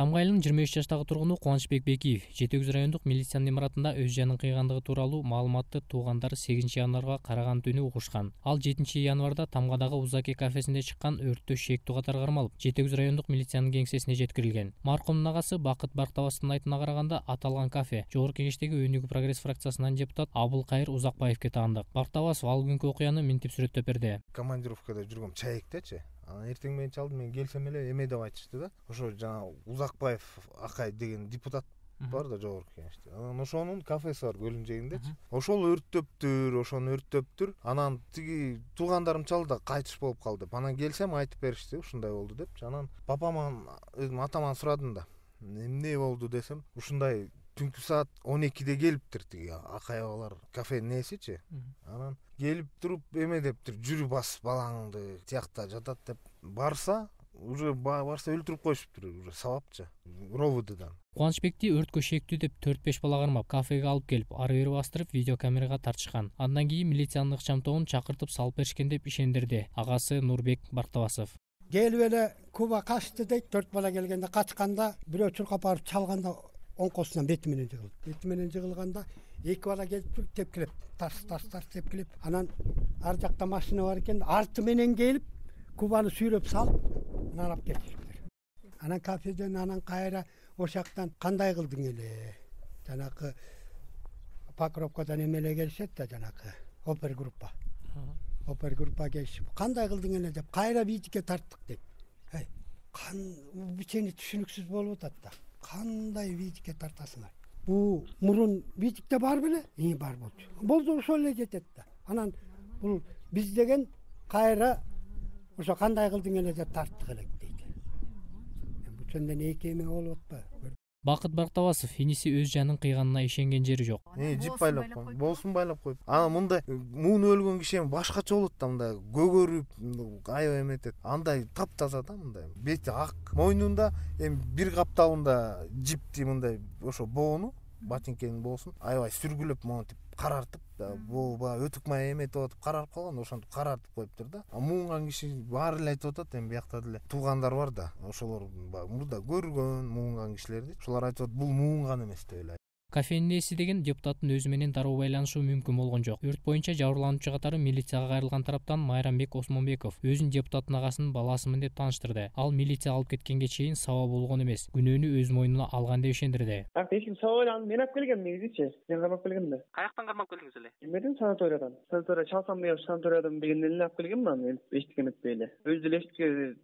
тамга айылынын жыйырма үч жаштагы тургуну кубанычбек бекиев жети өгүз райондук милициянын имаратында өз жанын кыйгандыгы тууралуу маалыматты туугандары сегизинчи январга караган түнү угушкан ал жетинчи январда тамгадагы узаки кафесинде чыккан өрттө шектүү катары кармалып жети өгүз райондук милициянын кеңсесине жеткирилген маркумдун агасы бакыт бактабастын айтымына караганда аталган кафе жогорку кеңештеги өнүгүү прогресс фракциясынын депутат абылкайыр узакбаевке таандык бактабасов ал күнкү окуяны мынтип сүрөттөп берди командировкада жүргөм чаектечи анан эртең менен чалдым мен келсем эле эме деп айтышты да. Ошо жанагы узакбаев акай деген депутат бар да жогорку кеңеште. Анан ошонун кафеси бар көлүн жээгиндечи ошол өрттөптүр ошону өрттөптүр. Анан тиги туугандарым чалды да кайтыш болуп калды. Деп анан келсем айтып беришти ушундай болду депчи анан папаман өзүм атаман сурадым да. Эмне болду десем ушундай түнкү саат он экиде келиптир тиги акай кафенин ээсичи анан келип туруп эме дептир жүрү бас балаңды тиякта жатат деп барса уже барса өлтүрүп коюшуптур уже сабапчы ровддан кубанычбекти өрткө шектүү деп төрт беш бала кармап кафеге алып келип ары бери бастырып видеокамерага тартышкан андан кийин милициянын ыкчам тобун чакыртып салып беришкен деп ишендирди агасы нурбек бактабасов келип эле куба качты дейт төрт бала келгенде качканда бирөө чуркап барып чалганда оңкосунан бети менен жыгылды бети менен жыгылганда эки бала келип туруп тепкилеп тарс тарс тарс тепкилеп анан ар жакта машина бар экен арты менен келип кубаны сүйрөп салып анан алып кетишиптир анан кафеден анан кайра ошол жактан кандай кылдың эле? Жанакы покровкадан эме эле келишет да жанакы опер группа опер группа келишип кандай кылдың эле? деп кайра видикке тарттык дейт кичине түшүнүксүз болуп атат да кандай видикке тартасыңар? Бул мурун видикте бар беле и бар болчу болсо ошол эле жетет да. Анан бул биз деген кайра ошо кандай кылдың эле деп тарттык элек дейт жөндөн эки эме болуп атпайбы бакыт бактабасов иниси өз жанын кыйганына ишенген жери жок жип байлап кой болсун байлап коюп анан мындай муун өлгөн киши эми башкача болот да мындай көгөрүп аябай эметет андай таптаза да мындай бети ак мойнунда эми бир капталында жипти мындай ошо боону ботинкенин боосун аябай сүргүлөп монтип карартып бул баягы өтүк май эметип атып карарып калган ошентип карартып коюптур да. Муунган киши баары эле айтып атат эми биякта деле туугандар бар да ошолор баягы мурда көргөн муунган кишилерди ошолор айтып атат бул муунган эмес деп эле кафенин ээси деген депутаттын өзү менен дароо байланышуу мүмкүн болгон жок. Өрт боюнча жабырлануучу катары милицияга кайрылган тараптан майрамбек осмонбеков өзүн депутаттын агасынын баласымын деп тааныштырды. Ал милиция алып кеткенге чейин сабап болгон эмес күнөөнү өз мойнуна алган деп ишендирди. Эч ким сабап эле аны мен алып келгем негизичи мен кармап келгем да. Каяктан кармап келдиңиз эле? Эмеден санаториядан. Санатория чалсам деген санаториядан дегенден эле алып келгем аны эчтеке эметпей эле. Өзү деле эчтеке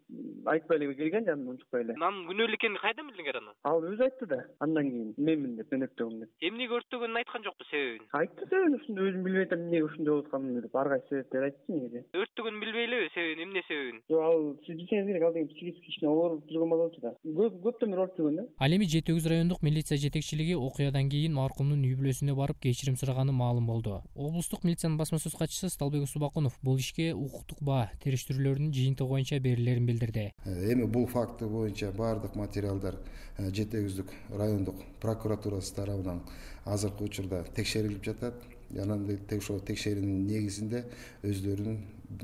айтпай эле келген жанынан унчукпай эле. Анын күнөөлүү экенин кайдан билдиңер анан ал өзү айтты да андан кийин менмин деп мен өрттөгөн эмнеге өрттөгөнүн айткан жокпу себебин? Айтты себебин ушундай өзүм билбей атам эмнеге ушундай болуп атканын деп. Ар кайсы себептерди айтты негизи өрттөгөнүн билбей элеби себебин эмне себебин? Жок ал сиз билсеңиз керек ал деген психический кичине ооруп жүргөн бала болчу да. Көптөн бери ооруп жүргөн да. Ал эми жети өгүз райондук милиция жетекчилиги окуядан кийин маркумдун үй бүлөсүнө барып кечирим сураганы маалым болду облустук милициянын басма сөз катчысы сталбек усубакунов бул ишке укуктук баа териштирүүлөрдүн жыйынтыгы боюнча берилерин билдирди эми бул факты боюнча баардык материалдар жети өгүздүк райондук прокуратурасы тарабынан азыркы учурда текшерилип жатат. Анан ошол текшерүүнүн негизинде өздөрүнүн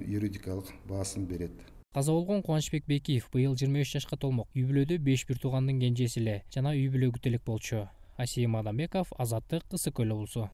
юридикалык баасын берет. Каза болгон кубанычбек бекиев быйыл жыйырма үч жашка толмок. Үй бүлөдө беш бир туугандын кенжеси эле. Жана үй бүлөгү тилек болчу. Асийим адамбеков азаттык ысык көл облусу.